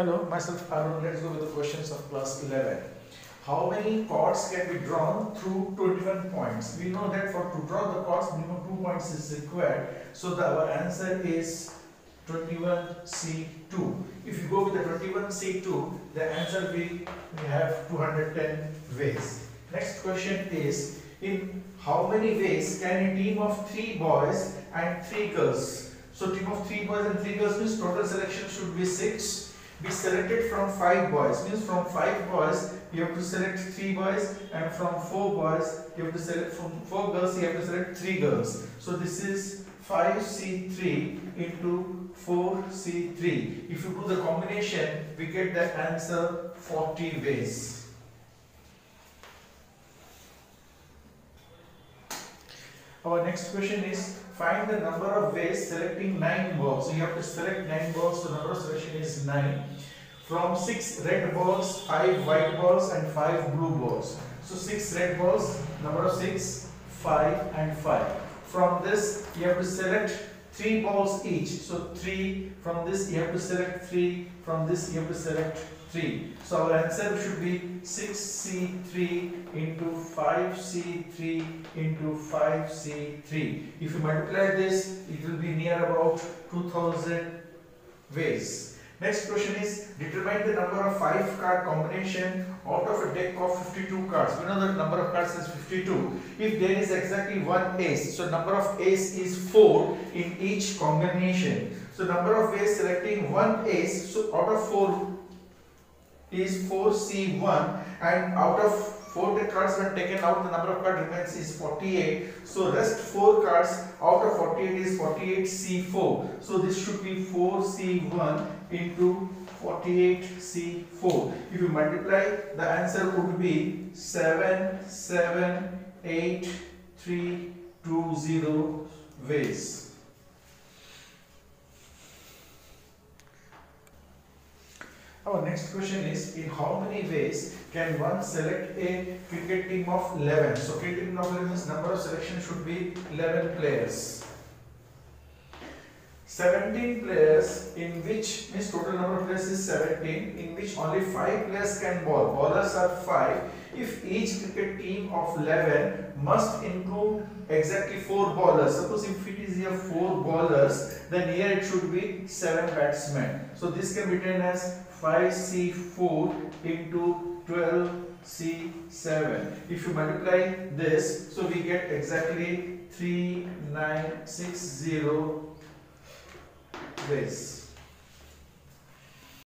Hello, myself Arun. Let's go with the questions of class 11. How many chords can be drawn through 21 points? We know that for to draw the chords, minimum 2 points is required. So the, our answer is 21C2. If you go with the 21C2, the answer will we have 210 ways. Next question is, in how many ways can a team of 3 boys and 3 girls? So team of 3 boys and 3 girls means total selection should be 6 be selected from five boys. Means from five boys you have to select three boys. And from four boys you have to select from four girls you have to select three girls. So this is 5c3 into 4c3 if you do the combination we get the answer 40 ways our next question is find the number of ways selecting 9 balls. So you have to select 9 balls, so number of selection is 9. From 6 red balls, 5 white balls and 5 blue balls. So 6 red balls, number of 6, 5 and 5. From this you have to select 3 balls each. So 3, from this you have to select 3, from this you have to select 3. So our answer should be 6C3 into 5C3 into 5C3. If you multiply this, it will be near about 2000 ways. Next question is determine the number of 5 card combination out of a deck of 52 cards. We know the number of cards is 52. If there is exactly one ace, so number of ace is 4 in each combination. So number of ways selecting one ace, so out of 4 is 4C1 and out of 4 cards when taken out the number of cards remains is 48 so rest 4 cards out of 48 is 48C4 so this should be 4C1 into 48C4 if you multiply the answer would be 77820 ways Our next question is in how many ways can one select a cricket team of 11? So cricket team of 11 means number of selection should be 11 players. 17 players in which means total number of players is 17 in which only 5 players can bowl. Bowlers are 5. If each cricket team of 11 must include exactly 4 bowlers. Suppose if it is here 4 bowlers then here it should be 7 batsmen. So this can be written as 5C4 into 12C7. If you multiply this, so we get exactly 3960 this.